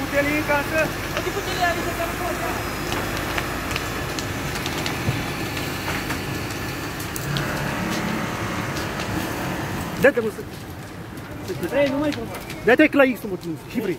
putelie în casă? Ce putelie are să care poate? Dă-te, mă, să... Vrei, nu mai Dă-te la X-ul, mă, și vrei.